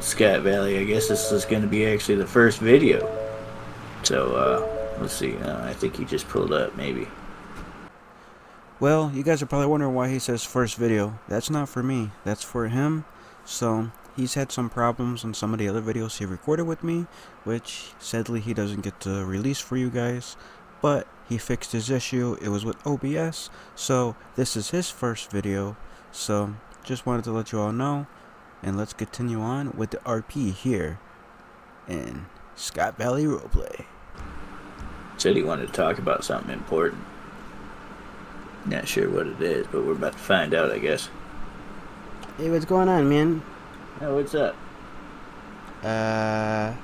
Scott Valley. I guess this is going to be actually the first video. So uh, let's see. Uh, I think he just pulled up, maybe. Well, you guys are probably wondering why he says first video. That's not for me. That's for him. So he's had some problems on some of the other videos he recorded with me, which sadly he doesn't get to release for you guys. But he fixed his issue. It was with OBS. So this is his first video. So just wanted to let you all know. And let's continue on with the RP here in Scott Valley Roleplay. Said he wanted to talk about something important. Not sure what it is, but we're about to find out, I guess. Hey, what's going on, man? Oh, what's up? Uh,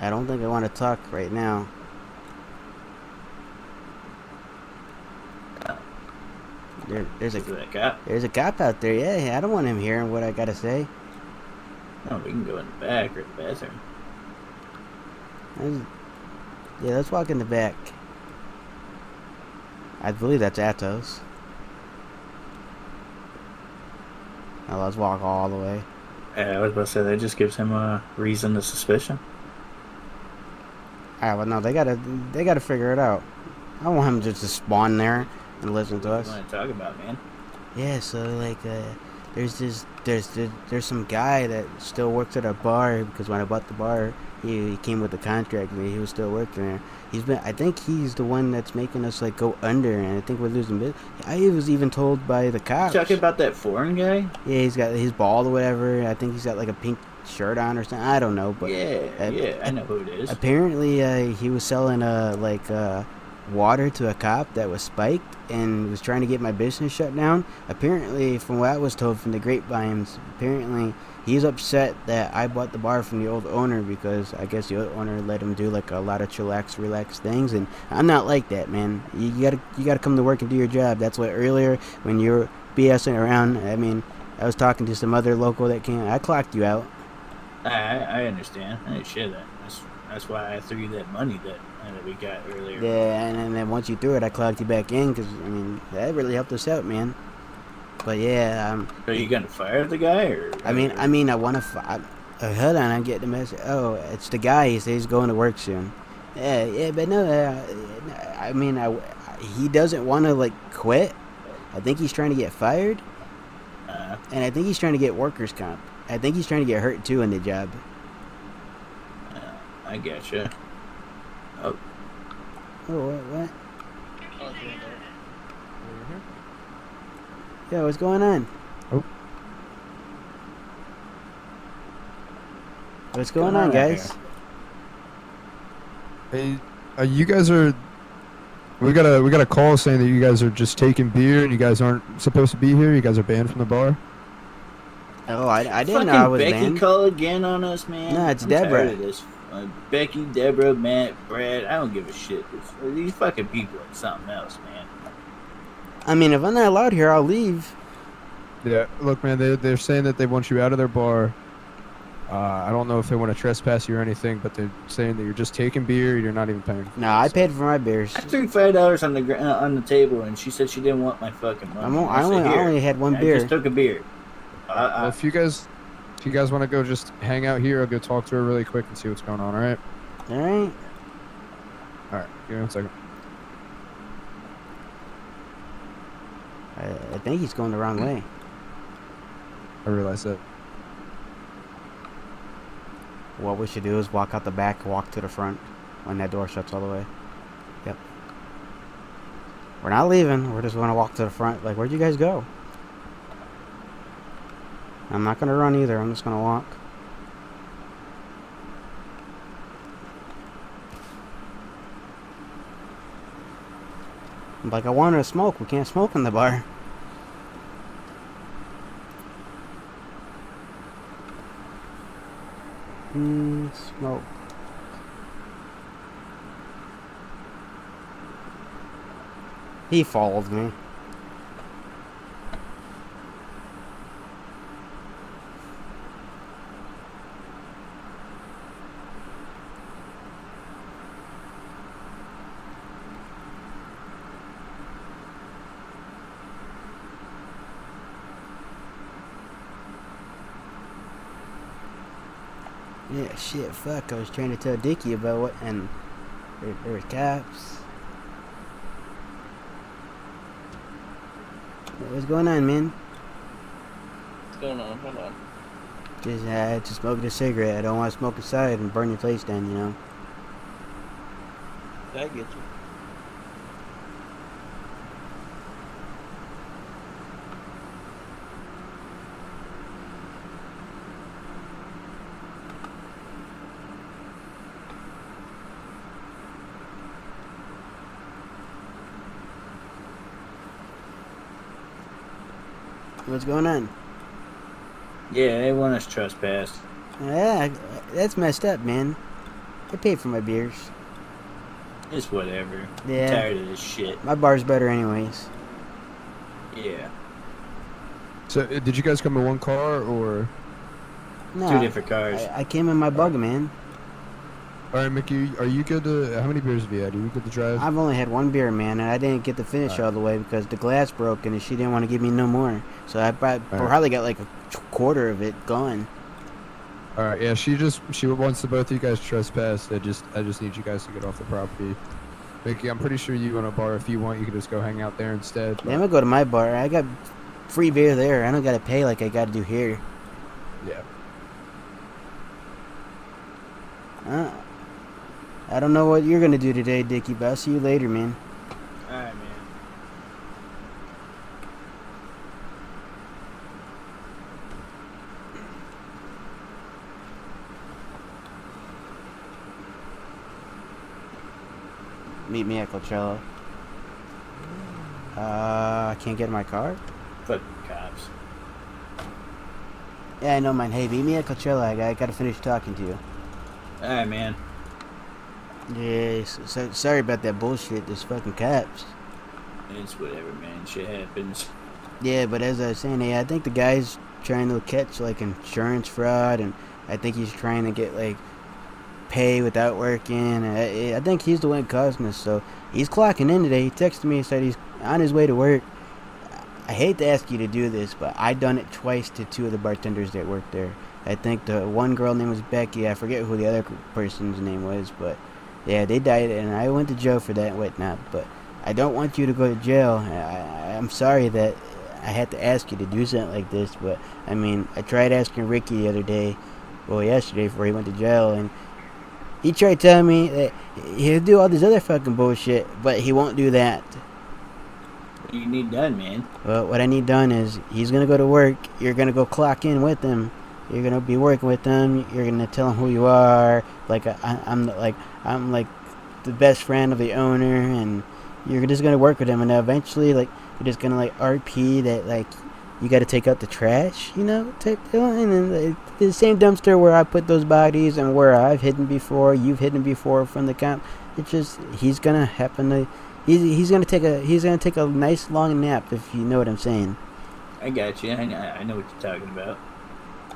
I don't think I want to talk right now. There, there's a that cop? there's a cop out there. Yeah, I don't want him hearing what I gotta say. Oh, we can go in the back or the bathroom. Yeah, let's walk in the back. I believe that's Atos. Now let's walk all the way. Yeah, I was about to say that just gives him a reason to suspicion. Alright, well no, they gotta they gotta figure it out. I don't want him just to spawn there and listen to us. want to talk about, man? Yeah, so like uh there's this there's there's, there's some guy that still works at a bar because when I bought the bar he, he came with the contract and he was still working there. He's been I think he's the one that's making us like go under and I think we're losing business. I was even told by the cops. Talking about that foreign guy? Yeah, he's got his bald or whatever. I think he's got like a pink shirt on or something. I don't know, but yeah, uh, yeah, I know who it is. apparently uh, he was selling uh like uh water to a cop that was spiked and was trying to get my business shut down. Apparently, from what I was told from the grapevines, apparently he's upset that I bought the bar from the old owner because I guess the old owner let him do like a lot of chillax, relax things, and I'm not like that, man. You, gotta you gotta come to work and do your job. That's what earlier when you were BSing around. I mean, I was talking to some other local that came. I clocked you out. I, I understand. I share that. That's that's why I threw you that money that that we got earlier. Yeah, and, and then once you threw it, I clogged you back in because I mean that really helped us out, man. But yeah, um, Are you gonna fire the guy or? I mean, I mean, I want to. Fi- uh, hold on, I'm getting the message. Oh, it's the guy. He says he's going to work soon. Yeah, yeah, but no, uh, I mean, I, he doesn't want to like quit. I think he's trying to get fired, Uh, and I think he's trying to get workers' comp. I think he's trying to get hurt too in the job. uh, I gotcha. Oh, Oh, what? what? Yo, what's going on? Oh. What's going, going on, on out guys? Hey, uh, you guys are. We got a we got a call saying that you guys are just taking beer and you guys aren't supposed to be here. You guys are banned from the bar. Oh, I, I didn't fucking know I was Becky banned. call again on us, man. No, it's I'm tired Deborah. Of. Uh, Becky, Deborah, Matt, Brad. I don't give a shit. It's, uh, these fucking people are something else, man. I mean, if I'm not allowed here, I'll leave. Yeah, look, man, they they're saying that they want you out of their bar. Uh, I don't know if they want to trespass you or anything, but they're saying that you're just taking beer. You're not even paying. No, it, I so- paid for my beers. I threw five dollars on the uh, on the table, and she said she didn't want my fucking money. I'm, o- I said, only, I "Here." only had one I beer. just took a beer. I, Well, if you guys, if you guys want to go, just hang out here. I'll go talk to her really quick and see what's going on. All right. All right. All right. Give me one second. I, I think he's going the wrong way. I realize that. What we should do is walk out the back, walk to the front when that door shuts all the way. Yep. We're not leaving. We're just going to walk to the front. Like, where'd you guys go? I'm not going to run either. I'm just going to walk. Like, I wanted to smoke. We can't smoke in the bar. Mm, smoke. He followed me. Yeah, shit, fuck. I was trying to tell Dicky about what, and there, there was cops. What's going on, man? What's going on? Hold on. Just I had to smoke a cigarette. I don't want to smoke inside and burn your place down, you know. I get you. What's going on? Yeah, they want us trespassed. Yeah, that's messed up, man. I paid for my beers. It's whatever. Yeah. I'm tired of this shit. My bar's better, anyways. Yeah. So, uh, did you guys come in one car or? No, Two different cars. I, I came in my bug, man. All right, Micky, are you good to? How many beers have you had? Are you good to drive? I've only had one beer, man, and I didn't get to finish Alright. all the way because the glass broke and she didn't want to give me no more. So I probably got like a quarter of it gone. All right, yeah, she just she wants the both of you guys trespass. I just I just need you guys to get off the property. Micky, I'm pretty sure you want a bar. If you want, you can just go hang out there instead. Yeah, I'm gonna go to my bar. I got free beer there. I don't gotta pay like I gotta do here. yeah. Uh, I don't know what you're gonna do today, Dicky, but I'll see you later, man. Alright, man. Meet me at Coachella. Uh, I can't get in my car. But cops. Yeah, I know, man. Hey, meet me at Coachella. I gotta finish talking to you. Alright, man. Yes. So, sorry about that bullshit. This fucking cops. It's whatever, man. Shit happens. Yeah, but as I was saying, yeah, I think the guy's trying to catch like insurance fraud, and I think he's trying to get like pay without working. I, I think he's the one causing this. So he's clocking in today. He texted me and said he's on his way to work. I hate to ask you to do this, but I done it twice to two of the bartenders that work there. I think the one girl name was Becky. I forget who the other person's name was, but yeah, they died, and I went to jail for that and whatnot. But I don't want you to go to jail. I, I'm sorry that I had to ask you to do something like this, but I mean, I tried asking Ricky the other day, well, yesterday before he went to jail, and he tried telling me that he'll do all this other fucking bullshit, but he won't do that. What do you need done, man? Well, what I need done is he's gonna go to work. You're gonna go clock in with him. You're gonna be working with him. You're gonna tell him who you are. Like I, I'm like I'm like the best friend of the owner, and you're just gonna work with him. And eventually, like you're just gonna like RP that like you got to take out the trash, you know, type deal. And then the same dumpster where I put those bodies and where I've hidden before, you've hidden before from the camp. It's just he's gonna happen to. He's, he's gonna take a he's gonna take a nice long nap if you know what I'm saying. I got you. I, I know what you're talking about.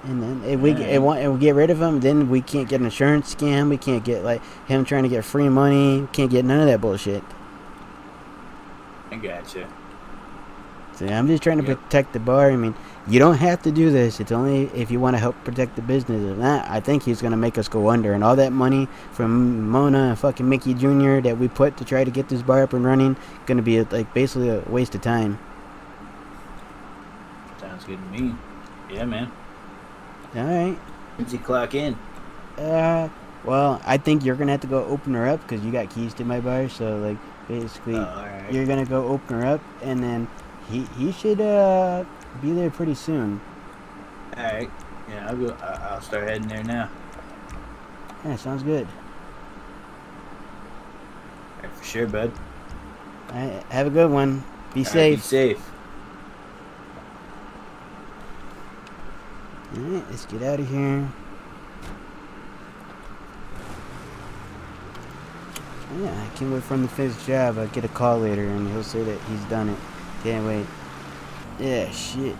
And then if we if, want, if we get rid of him, then we can't get an insurance scam. We can't get like him trying to get free money. We can't get none of that bullshit. I got you. So I'm just trying to Yep. protect the bar. I mean, you don't have to do this. It's only if you want to help protect the business. And that, I think he's gonna make us go under. And all that money from Mona and fucking Micky Jr. that we put to try to get this bar up and running, gonna be like basically a waste of time. Sounds good to me. Yeah, man. All right. When's he clock in? Uh, well, I think you're gonna have to go open her up because you got keys to my bar. So like, basically, Oh, alright. you're gonna go open her up, and then he he should uh be there pretty soon. Alright. Yeah, I'll go. I'll start heading there now. Yeah, sounds good. Alright, for sure, bud. All right, have a good one. Be Alright, safe. Be safe. All right, let's get out of here. Yeah, I can't wait for him to finish job. I'll get a call later and he'll say that he's done it. Can't wait. Yeah, shit.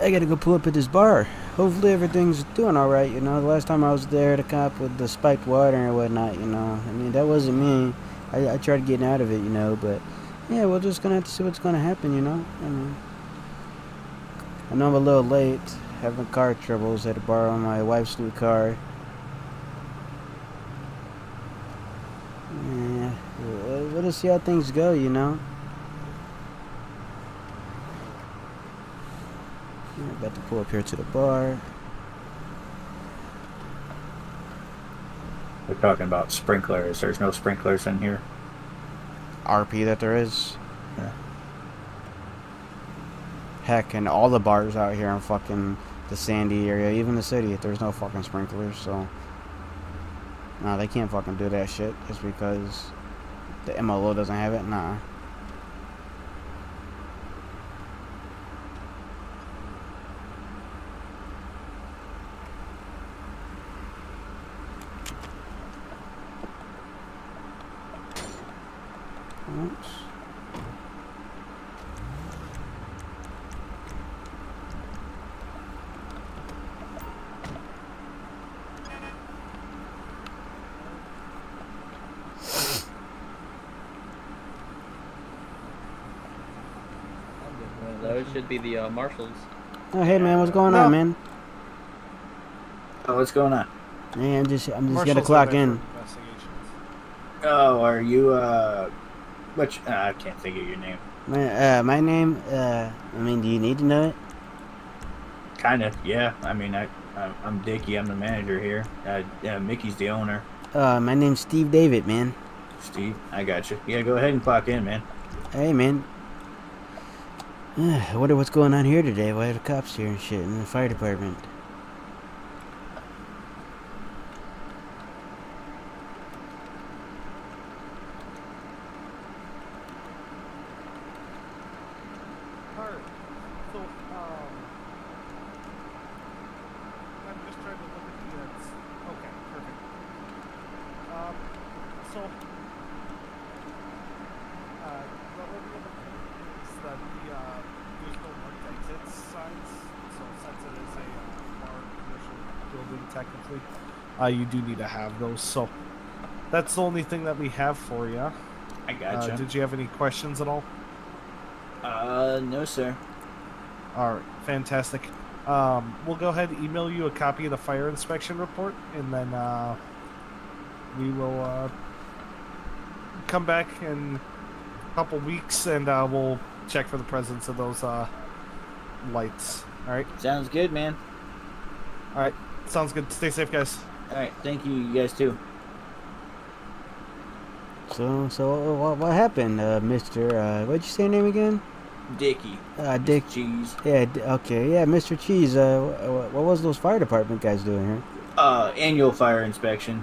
I gotta go pull up at this bar. Hopefully everything's doing alright, you know. The last time I was there, the cop with the spiked water and whatnot, you know. I mean, that wasn't me. I, I tried getting out of it, you know, but yeah, we're just gonna have to see what's gonna happen, you know. I mean, I know I'm a little late, having car troubles. Had to borrow my wife's new car. Yeah, we'll just see how things go, you know. I'm about to pull up here to the bar. We're talking about sprinklers. There's no sprinklers in here. RP that there is. Yeah. Heck, and all the bars out here are fucking the Sandy area, even the city, there's no fucking sprinklers, so. No, they can't fucking do that shit just because the MLO doesn't have it. Nah. Oops. Those should be the uh, marshals. Oh, hey man, what's going No. on, man? Oh, what's going on? Hey, I'm just, I'm just Marshals gonna clock in. Oh, are you uh, which uh, I can't think of your name. My, uh, my name, uh, I mean, do you need to know it? Kind of, yeah. I mean, I, I'm, I'm Dicky. I'm the manager here. Uh, yeah, Micky's the owner. Uh, my name's Steve David, man. Steve, I got you. Yeah, go ahead and clock in, man. Hey, man. I wonder what's going on here today. Why are the cops here and shit in the fire department? Alright, so, um, I'm just trying to look at the, uh, s- okay, perfect. Um, so, uh, the only other thing is that the, uh, there's no marked exit signs, so since it is a, uh, bar commercial building technically, uh, you do need to have those, so that's the only thing that we have for you. I Uh, got you. did you have any questions at all? Uh, no, sir. All right, fantastic. Um, we'll go ahead and email you a copy of the fire inspection report, and then uh, we will uh, come back in a couple weeks, and uh, we'll check for the presence of those uh, lights. All right, Sounds good, man. all right, sounds good. Stay safe, guys. All right, thank you, you guys too. So, so what, what happened, uh, Mister? Uh, what'd you say your name again? Dicky. Uh, Dick. Cheese. Yeah. D- okay. Yeah, Mister Cheese. Uh, wh- what was those fire department guys doing here? Uh, annual fire inspection,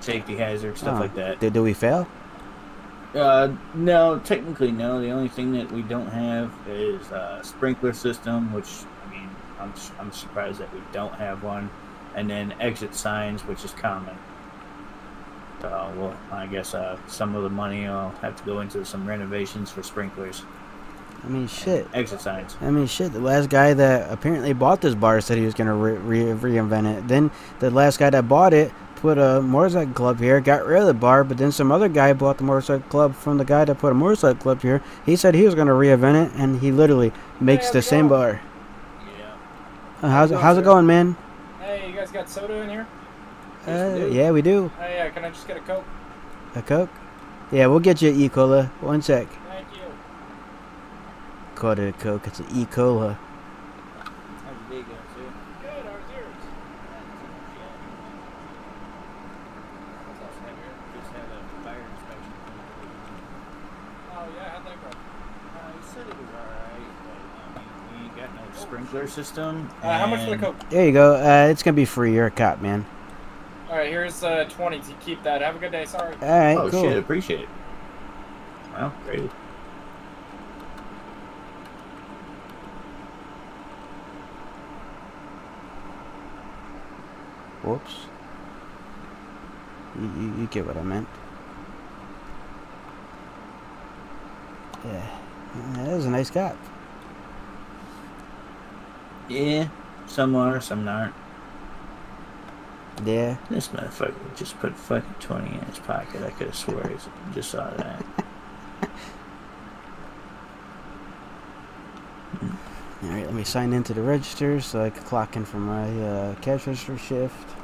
safety hazard, stuff Oh. like that. Did, did we fail? Uh, no, technically no. The only thing that we don't have is a sprinkler system, which I mean, I'm I'm surprised that we don't have one, and then exit signs, which is common. So, well, I guess uh, some of the money I'll have to go into some renovations for sprinklers, I mean, shit. exit signs. I mean, shit. The last guy that apparently bought this bar said he was gonna re- re- reinvent it. Then the last guy that bought it put a motorcycle club here, got rid of the bar. But then some other guy bought the motorcycle club from the guy that put a motorcycle club here. He said he was gonna reinvent it, and he literally makes how's the same going? bar. Yeah. Uh, how's it, going, how's it going, man? Hey, you guys got soda in here? Uh, yeah, we do. Hey, uh, can I just get a coke? A coke? Yeah, we'll get you an E cola. One sec. Thank you. Called it a coke. It's an E cola. How's your day going, sir? Good, how's yours? What's else have here? Just had a fire inspection. Oh yeah, how'd that go? Uh, he said it was alright, but I mean, we ain't got no system. Uh, how much for the coke? There you go. Uh, it's gonna be free. You're a cop, man. All right, here's uh, 20 to keep that. Have a good day. Sorry. All right, Oh cool. shit, appreciate it. Well, great. Whoops. You, you, you get what I meant. Yeah. Yeah, That was a nice cop. Yeah, some are, some aren't. Yeah. This motherfucker just put fucking 20 in his pocket. I could have swore he just saw that. Alright, let me sign into the register so I can clock in for my uh, cash register shift.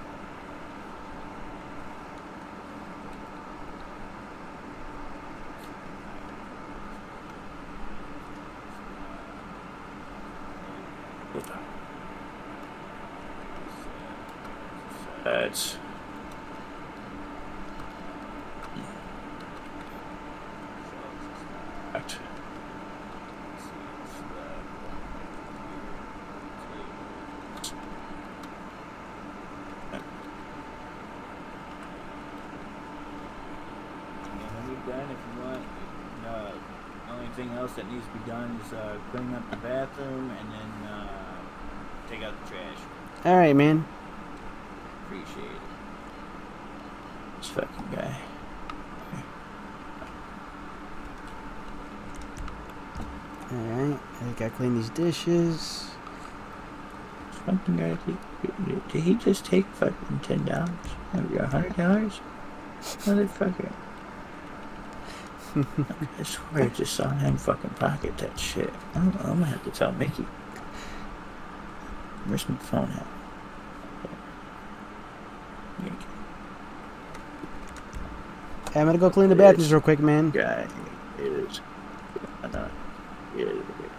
You're done, if you want, the only thing else that needs to be done is uh, clean up the bathroom and then uh, take out the trash. All right, man. Appreciate it. This fucking guy. All right. I gotta clean these dishes. This fucking guy. Did, he just take fucking ten dollars? Maybe a hundred dollars? Motherfucker. I swear I just saw him fucking pocket that shit. I'm, I'm gonna have to tell Micky. Where's my phone at? Hey, I'm gonna go clean the bathrooms real quick, man. guy is gonna get it. He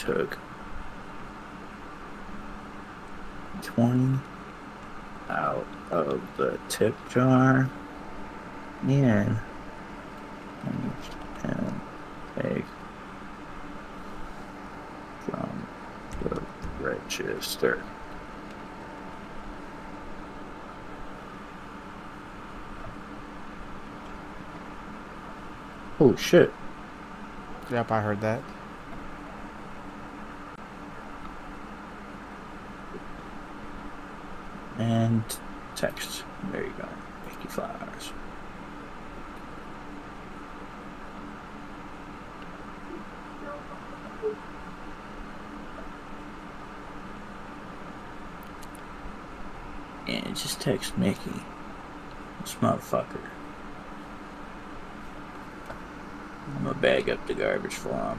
took twenty out of the tip jar and and take from the register. Oh shit. Yep, I heard that. And text. There you go. Micky Flowers. And just text Micky. This motherfucker. I'm gonna bag up the garbage for him.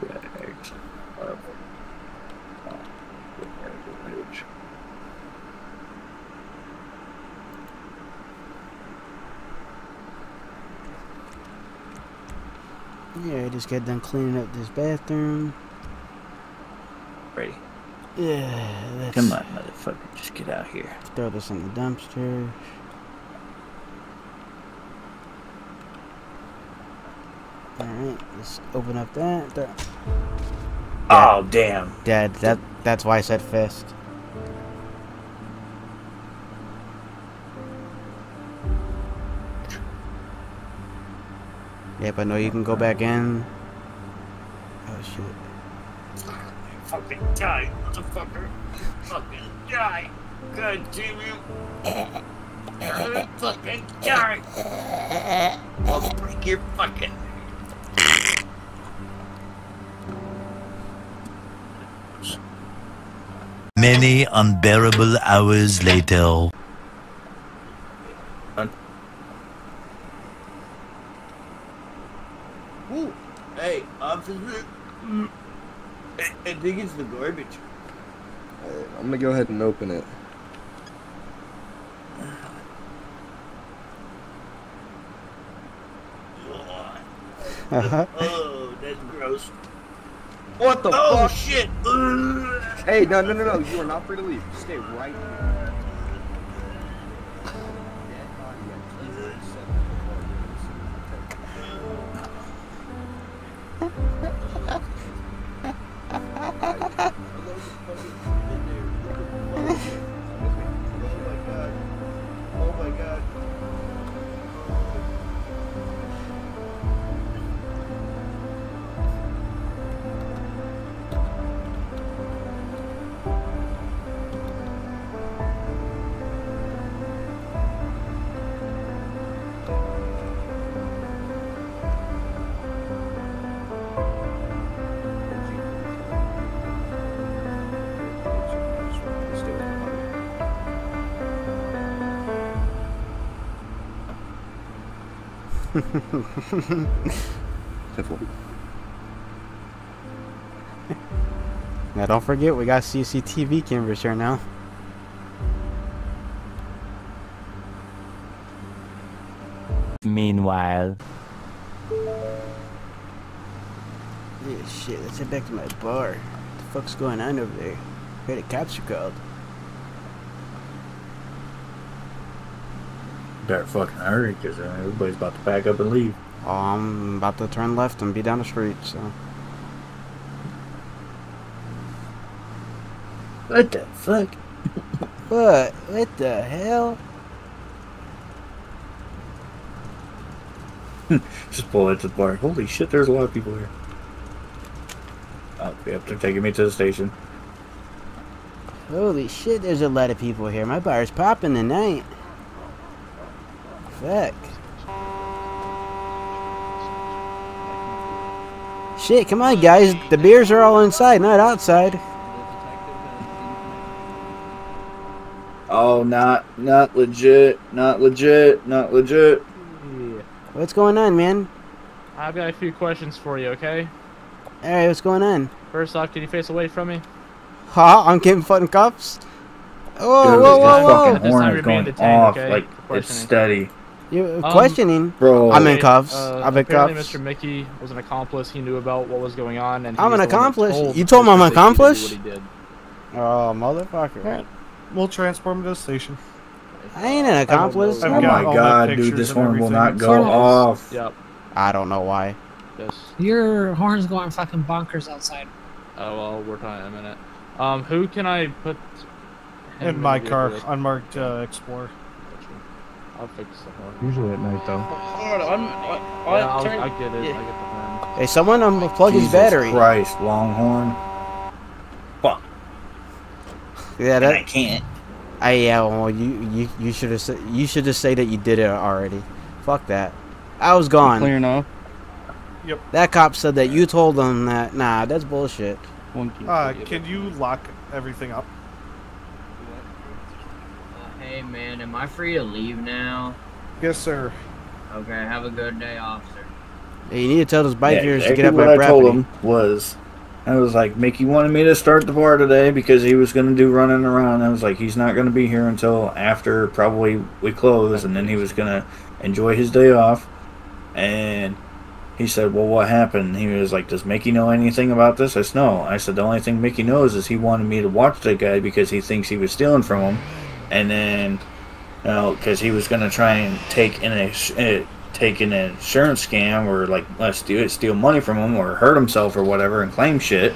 Bags up garbage. Yeah, I just got done cleaning up this bathroom. Ready? Yeah, let's Come on, motherfucker. Just get out here. throw this in the dumpster. Alright, let's open up that. Throw- Oh, damn. Dad, that that's why I said fist. Yep, I know you can go back in. Oh shit. Fucking die, motherfucker. Fucking die. God damn you. Fucking die. I'll break your fucking. Many unbearable hours later. Ooh. Hey, officer. Mm. I, I think it's the garbage. Alright, I'm gonna go ahead and open it. Uh-huh. Oh, that's gross. What the Oh, fuck? shit. Hey, no, no, no, no. You are not free to leave. Stay right here. Careful. Now don't forget we got CCTV cameras here now. Meanwhile. Yeah, shit, let's head back to my bar. What the fuck's going on over there? I heard the cops are called. Better fucking hurry, because uh, everybody's about to pack up and leave. Oh, I'm about to turn left and be down the street, so. What the fuck? What? What the hell? Just pull into the bar. Holy shit, there's a lot of people here. Oh, yep, they're taking me to the station. Holy shit, there's a lot of people here. My bar's popping tonight. Fuck. Shit, come on, guys. The beers are all inside, not outside. Oh, not, not legit, not legit, not legit. What's going on, man? I've got a few questions for you, okay? Alright, what's going on? First off, can you face away from me? Ha, I'm getting fucking cuffs. Whoa, Dude, whoa, whoa, whoa. fucking This horn is going detained, off okay? like it's questioning. steady. You Um, questioning? Bro, I'm in cuffs. uh, I'm in apparently cuffs. Mr. Micky was an accomplice. He knew about what was going on, and I'm an the one that accomplice? told You told me I'm an Micky to do accomplice? he did. Oh, motherfucker. Alright. We'll transport him to the station. I ain't an accomplice. Oh my god, dude, this horn will not go Sort of. off. Yep. I don't know why. Yes. Your horn's going fucking bonkers outside. Oh well, we're talking in a minute. Um, who can I put him In my car, unmarked uh, Explorer. With? I'll fix the horn. Usually at night though. Hold on, I'm, I, Yeah, I, I'll, turn, I get it. yeah. I get the horn. Hey, someone unplug his Jesus battery. Christ, Longhorn. Fuck, Yeah, and I that. can't. I yeah. Well, you you you should have said you should just say that you did it already. Fuck that. I was gone. Clear now. Yep. That cop said that you told them that. Nah, that's bullshit. One. Uh, can you lock everything up? Man, am I free to leave now? Yes, sir. Okay, have a good day, officer. Hey, you need to tell those Yeah, bikers to get up what my I property. told him was, I was like, Micky wanted me to start the bar today because he was going to do running around. I was like, he's not going to be here until after probably we close, and then he was going to enjoy his day off. And he said, well, what happened? He was like, does Micky know anything about this? I said, no. I said, the only thing Micky knows is he wanted me to watch that guy because he thinks he was stealing from him. And then, you know, because he was going to try and take in a, uh, take an insurance scam or like let's do it, steal money from him or hurt himself or whatever and claim shit.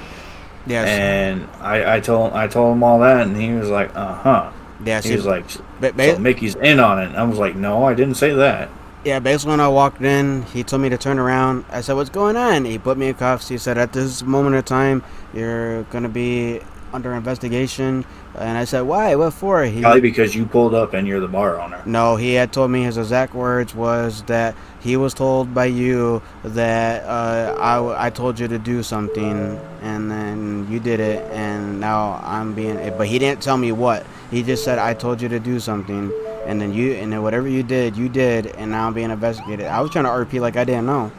Yes. And I, I told I told him all that, and he was like, uh huh. yeah. He was like, ba- so Micky's in on it. And I was like, no, I didn't say that. yeah. Basically, when I walked in, he told me to turn around. I said, "What's going on?" He put me in cuffs. He said, "At this moment of time, you're gonna be under investigation." And I said, "Why? What for?" He Probably because you pulled up and you're the bar owner. No, he had told me his exact words was that he was told by you that uh, I, I told you to do something and then you did it and now I'm being but he didn't tell me what he just said I told you to do something and then you and then whatever you did you did and now I'm being investigated I was trying to RP like I didn't know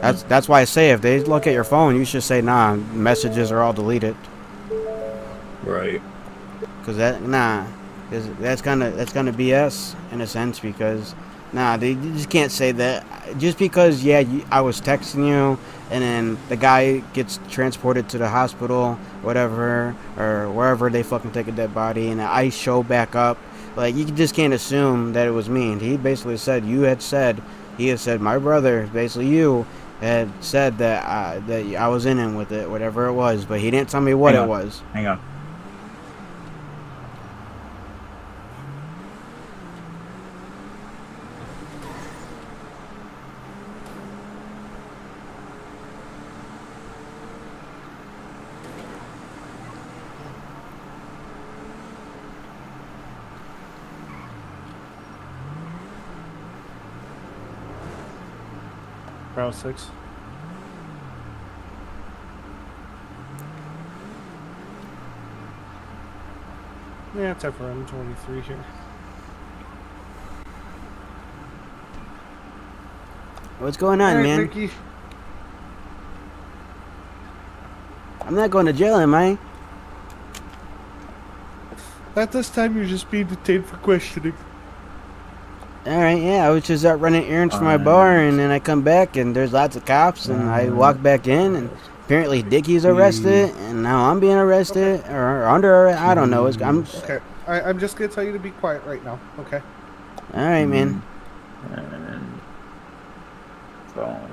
that's that's why I say if they look at your phone you should say nah messages are all deleted Right. Cause that nah, 'cause that's kind of that's kind of BS in a sense because nah, they you just can't say that. Just because yeah, you, I was texting you and then the guy gets transported to the hospital, whatever, or wherever they fucking take a dead body, and I show back up. Like you just can't assume that it was me. And he basically said you had said he had said my brother, basically you, had said that I, that I was in him with it, whatever it was, but he didn't tell me what it was. Hang on. 6. Yeah, it's FRM 23 here. What's going on, Alright, man? Micky. I'm not going to jail, am I? At this time, you're just being detained for questioning. All right, yeah, I was just out running errands for my bar, and then I come back, and there's lots of cops, and I walk back in, and apparently Dicky's arrested, and now I'm being arrested or, or under arrest. I don't know. It's, I'm Okay. I, I'm just gonna tell you to be quiet right now. Okay. all right, man. And phone.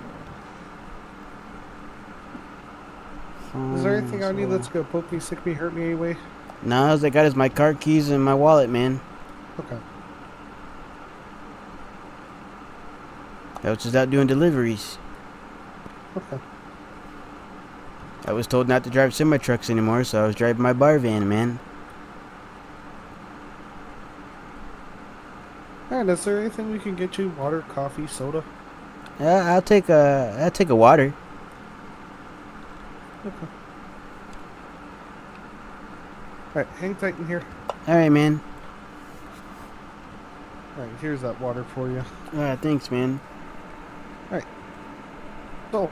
Is there anything I need that's gonna poke me, sick me, hurt me anyway? No, all I got is my car keys and my wallet, man. Okay. I was just out doing deliveries. Okay. I was told not to drive semi trucks anymore, so I was driving my bar van, man. And is there anything we can get you? Water, coffee, soda? Yeah, I'll take a I'll take a water. Okay. Alright, hang tight in here. All right, man. Alright, here's that water for you. All right, thanks, man. Alright. So.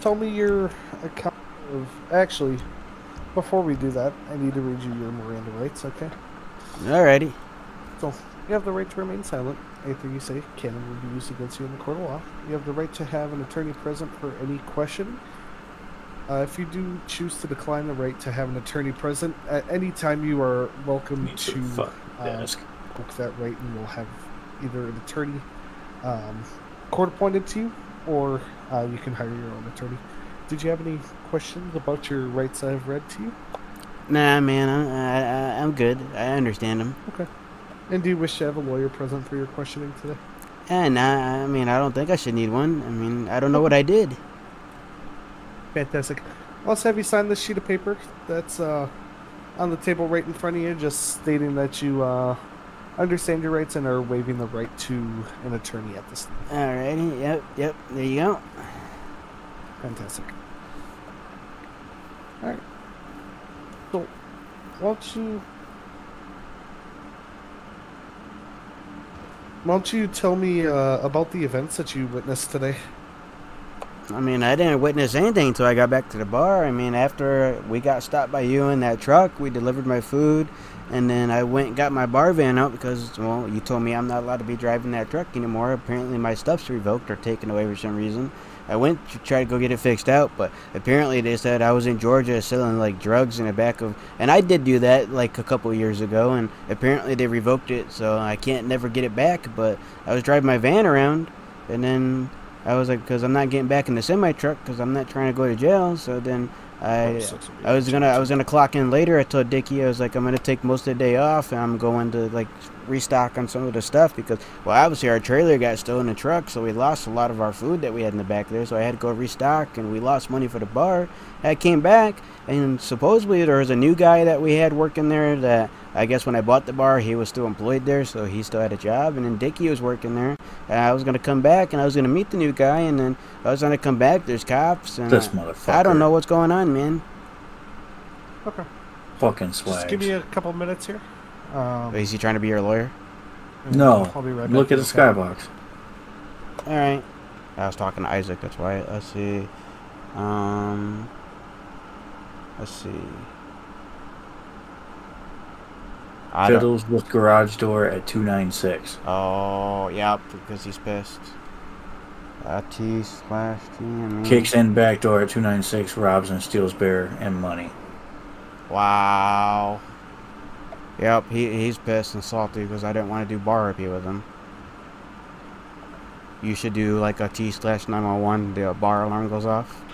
Tell me your account of. Actually, before we do that, I need to read you your Miranda rights, okay? Alrighty. So, you have the right to remain silent. Anything you say can and will be used against you in the court of law. You have the right to have an attorney present for any question. Uh, if you do choose to decline the right to have an attorney present, at any time you are welcome Me to uh, book that right and we'll have either an attorney um, court appointed to you or uh, you can hire your own attorney. Did you have any questions about your rights I've read to you? Nah, man, I, I, I'm good. I understand them. Okay. And do you wish to have a lawyer present for your questioning today? And nah, I mean, I don't think I should need one. I mean, I don't know what I did. Fantastic. I'll also have you sign this sheet of paper that's uh, on the table right in front of you, just stating that you uh, understand your rights and are waiving the right to an attorney at this time. Alrighty. Yep. Yep. There you go. Fantastic. Alright. So, why don't you. Why don't you tell me uh, about the events that you witnessed today? I mean, I didn't witness anything until I got back to the bar. I mean, after we got stopped by you in that truck, we delivered my food, and then I went and got my bar van out because, well, you told me I'm not allowed to be driving that truck anymore. Apparently, my stuff's revoked or taken away for some reason. I went to try to go get it fixed out, but apparently they said I was in Georgia selling like drugs in the back of, and I did do that like a couple years ago, and apparently they revoked it, so I can't never get it back. But I was driving my van around, and then I was like, because I'm not getting back in the semi truck because I'm not trying to go to jail. So then I, I was gonna, I was gonna clock in later. I told Dicky I was like, I'm gonna take most of the day off and I'm going to like restock on some of the stuff because, well, obviously our trailer got stolen in the truck, so we lost a lot of our food that we had in the back there. So I had to go restock and we lost money for the bar. I came back and supposedly there was a new guy that we had working there that I guess when I bought the bar, he was still employed there, so he still had a job. And then Dicky was working there. And I was gonna come back, and I was gonna meet the new guy, and then I was gonna come back. There's cops, and This I- motherfucker. I don't know what's going on, man. Okay. Fucking swag. Just give me a couple minutes here. Um, Is he trying to be your lawyer? No. I'll be right back. Look at the okay? skybox. All right. I was talking to Isaac. That's why. Let's see. Um. Let's see. I Fiddles with garage door at 296. Oh, yep, because he's pissed. Uh, T slash T. I mean, Kicks in back door at 296, robs and steals bear and money. Wow. Yep, he he's pissed and salty because I didn't want to do bar review with him. You should do like a T slash 911, the bar alarm goes off.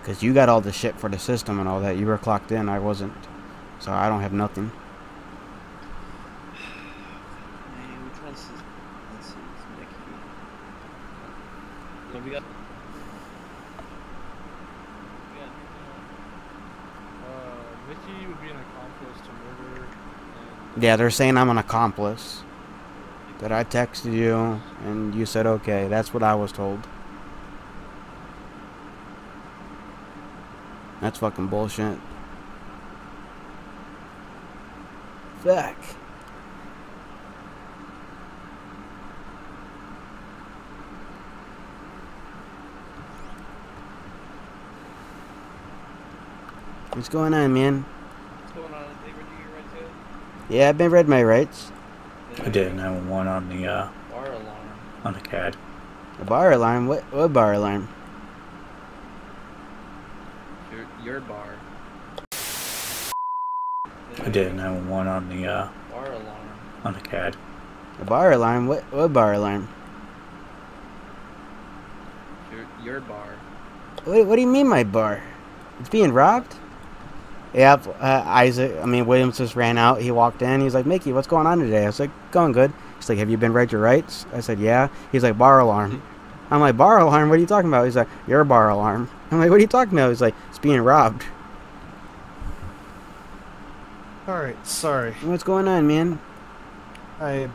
Because you got all the shit for the system and all that. You were clocked in, I wasn't. So I don't have nothing. Yeah, they're saying I'm an accomplice. That I texted you and you said okay. That's what I was told. That's fucking bullshit. Fuck. What's going on, man? What's going on? They were doing right too? Yeah, I've been read my rights. I did 911 on the uh, Bar alarm. on the CAD. A bar alarm? What? What bar alarm? Your, your bar. I did 911 on the uh, Bar alarm. on the CAD. A bar alarm? What? What bar alarm? Your, your bar. What, what do you mean, my bar? It's being robbed? Yep. Uh, Isaac. I mean, Williams just ran out. He walked in. He's like, Micky, what's going on today? I was like, going good. He's like, have you been read your rights? I said, yeah. He's like, bar alarm. I'm like, bar alarm? What are you talking about? He's like, your bar alarm. I'm like, what are you talking about? He's like, it's being robbed. Alright, sorry. What's going on, man? I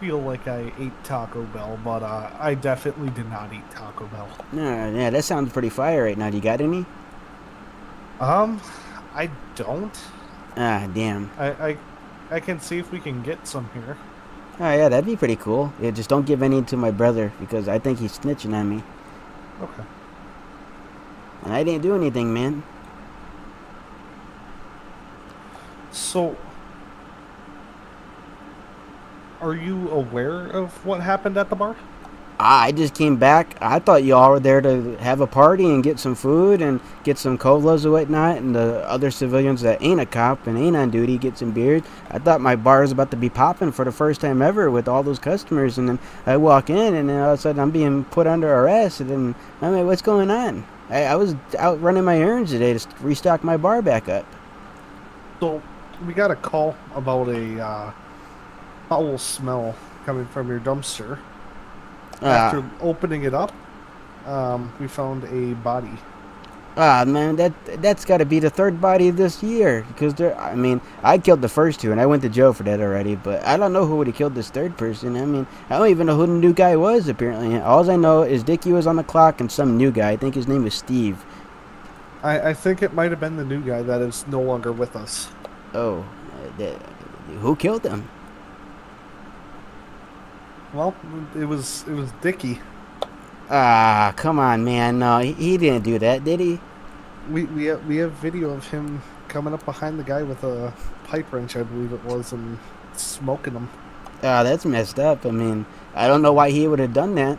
feel like I ate Taco Bell, but uh, I definitely did not eat Taco Bell. No, yeah, that sounds pretty fire right now. Do you got any? Um, I don't. Ah, damn. I, I, I can see if we can get some here. Oh, yeah, that'd be pretty cool. Yeah, just don't give any to my brother because I think he's snitching on me. Okay. And I didn't do anything, man. So, are you aware of what happened at the bar? Ah, I just came back. I thought y'all were there to have a party and get some food and get some colas and whatnot, and the other civilians that ain't a cop and ain't on duty get some beers. I thought my bar was about to be popping for the first time ever with all those customers, and then I walk in, and then all of a sudden I'm being put under arrest, and I'm like, what's going on? I, I was out running my errands today to restock my bar back up. So, we got a call about a uh, foul smell coming from your dumpster. Ah. After opening it up, um, we found a body. Ah man, that that's got to be the third body this year because there. I mean, I killed the first two and I went to jail for that already. But I don't know who would have killed this third person. I mean, I don't even know who the new guy was. Apparently, all I know is Dicky was on the clock and some new guy. I think his name was Steve. I, I think it might have been the new guy that is no longer with us. Oh, the, who killed him? Well, it was it was Dicky. Ah, come on, man. No, he, he didn't do that, did he? We we have, we have video of him coming up behind the guy with a pipe wrench, I believe it was, and smoking him. Ah, that's messed up. I mean, I don't know why he would have done that.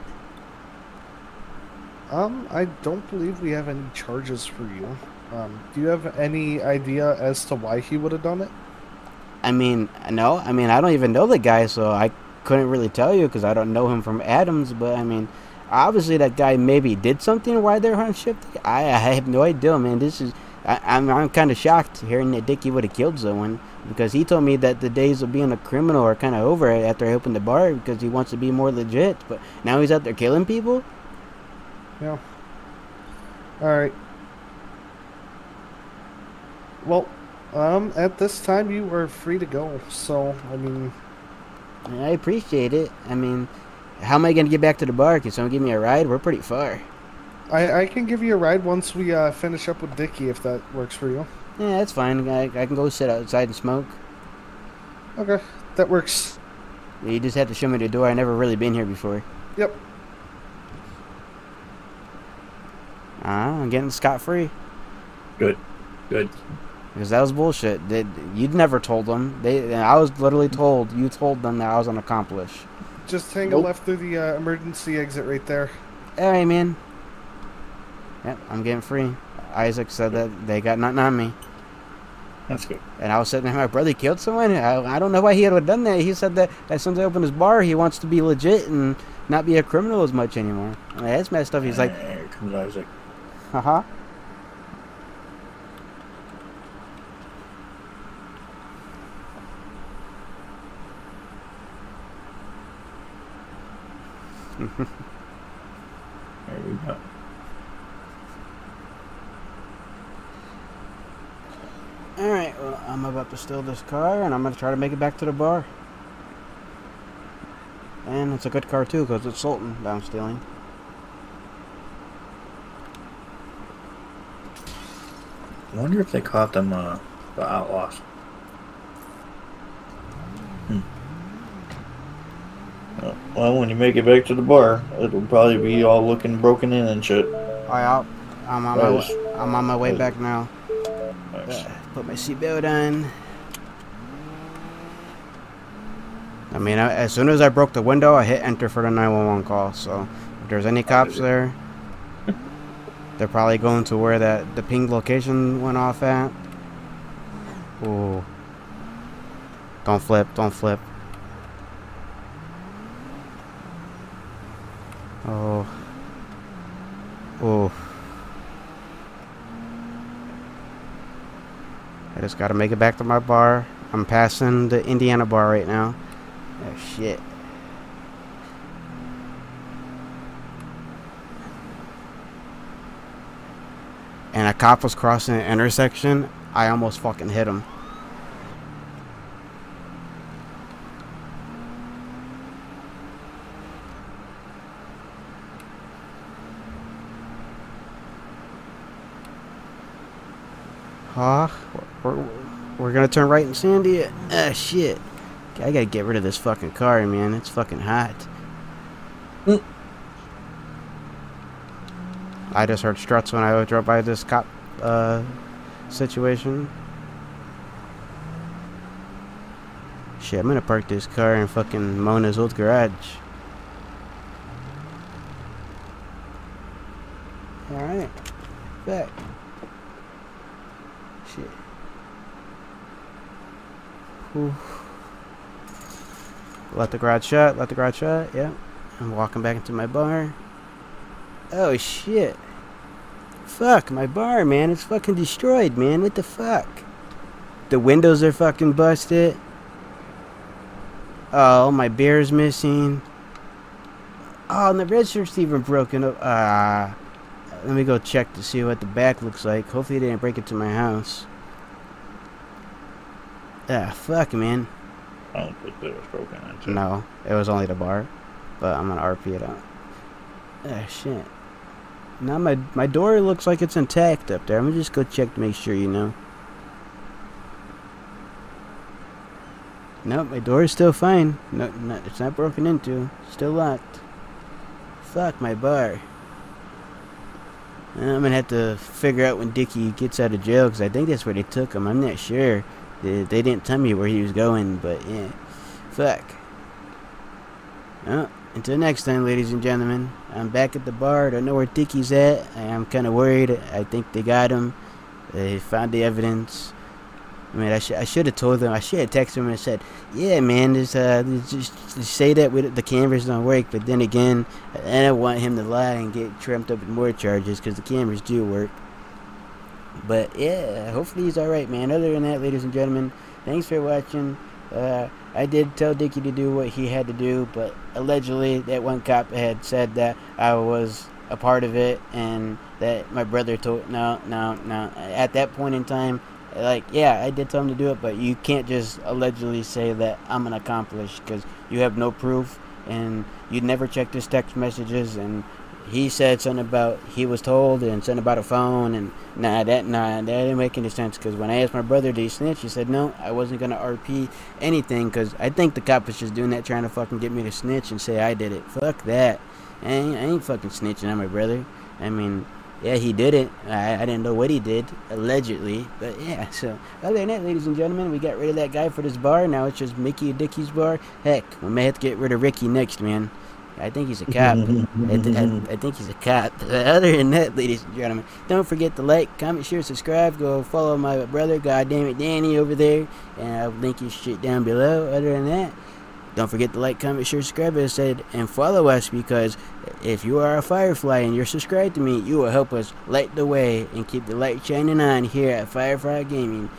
Um, I don't believe we have any charges for you. Um, do you have any idea as to why he would have done it? I mean, no. I mean, I don't even know the guy, so I couldn't really tell you because I don't know him from Adams. But I mean, obviously that guy maybe did something while they're on shift. I, I have no idea, man. This is I, I'm I'm kind of shocked hearing that Dicky would have killed someone because he told me that the days of being a criminal are kind of over after I opened the bar because he wants to be more legit. But now he's out there killing people. Yeah. All right. Well, um, at this time you are free to go. So I mean, I appreciate it. I mean, how am I gonna get back to the bar? Can someone give me a ride? We're pretty far. I I can give you a ride once we uh, finish up with Dicky if that works for you. Yeah, that's fine. I, I can go sit outside and smoke. Okay, that works. You just have to show me the door. I've never really been here before. Yep. Ah, I'm getting scot free. Good, good. Because that was bullshit. That you'd never told them. They, I was literally told. You told them that I was an accomplice. Just hang Nope. a left through the uh, emergency exit right there. All right, man. Yep, I'm getting free. Isaac said that they got nothing on me. That's good. And I was sitting there, my brother killed someone. I, I don't know why he would have done that. He said that as soon as I opened his bar, he wants to be legit and not be a criminal as much anymore. I mean, that's messed up. He's like, Here comes Isaac. haha. There we go. Alright, well, I'm about to steal this car and I'm going to try to make it back to the bar. And it's a good car too because it's Sultan that I'm stealing. I wonder if they caught them, uh, the outlaws. Hmm. Uh, Well, when you make it back to the bar, it'll probably be all looking broken in and shit. Alright, I'm on my way, was- I'm on my way back now. Uh, put my seatbelt on. I mean, I, as soon as I broke the window, I hit enter for the 911 call. So, if there's any cops there, they're probably going to where that the ping location went off at. Ooh. Don't flip, don't flip. Oh. Oh. I just gotta make it back to my bar. I'm passing the Indiana bar right now. Oh shit. And a cop was crossing an intersection. I almost fucking hit him. Huh? We're, we're gonna turn right in Sandy. Ah, shit. I gotta get rid of this fucking car, man. It's fucking hot. I just heard struts when I drove by this cop uh, situation. Shit, I'm gonna park this car in fucking Mona's old garage. Alright. Back. Shit. Whew. Let the garage shut, let the garage shut, yeah. I'm walking back into my bar. Oh shit. Fuck, my bar, man. It's fucking destroyed, man. What the fuck? The windows are fucking busted. Oh, my beer's missing. Oh, and the register's even broken up. Ah. let me go check to see what the back looks like. Hopefully they didn't break into my house. Ah, fuck, man. I don't think it was broken into. No, it was only the bar. But I'm gonna RP it out. Ah, shit. Now my my door looks like it's intact up there. I'm gonna just go check to make sure, you know. Nope, my door is still fine. No, no, it's not broken into. Still locked. Fuck my bar. I'm gonna have to figure out when Dicky gets out of jail because I think that's where they took him. I'm not sure. They, they didn't tell me where he was going, but yeah. Fuck. Well, until next time, ladies and gentlemen. I'm back at the bar. Don't know where Dicky's at. I am kind of worried. I think they got him. They found the evidence. I mean, I, sh- I should have told them. I should have texted them and said, "Yeah, man, just, uh, just, just say that with the cameras don't work." But then again, I don't want him to lie and get trumped up with more charges because the cameras do work. But yeah, hopefully he's all right, man. Other than that, ladies and gentlemen, thanks for watching. Uh, I did tell Dicky to do what he had to do, but allegedly that one cop had said that I was a part of it and that my brother told no no no at that point in time like yeah i did tell him to do it but you can't just allegedly say that i'm an accomplice because you have no proof and you never checked his text messages and he said something about he was told and something about a phone and nah that nah that didn't make any sense. Because when I asked my brother did he snitch? He said no I wasn't gonna RP anything because I think the cop was just doing that trying to fucking get me to snitch and say I did it. Fuck that. I ain't, I ain't fucking snitching on my brother. I mean yeah he did it. I, I didn't know what he did allegedly but yeah so other than that ladies and gentlemen we got rid of that guy for this bar. Now it's just Micky and Dicky's bar. Heck we may have to get rid of Ricky next man I think he's a cop. I, I, I, think he's a cop. Other than that, ladies and gentlemen, don't forget to like, comment, share, subscribe. Go follow my brother, Goddamn it, Danny, over there, and I'll link his shit down below. Other than that, don't forget to like, comment, share, subscribe, as I said, and follow us because if you are a Firefly and you're subscribed to me, you will help us light the way and keep the light shining on here at Firefly Gaming.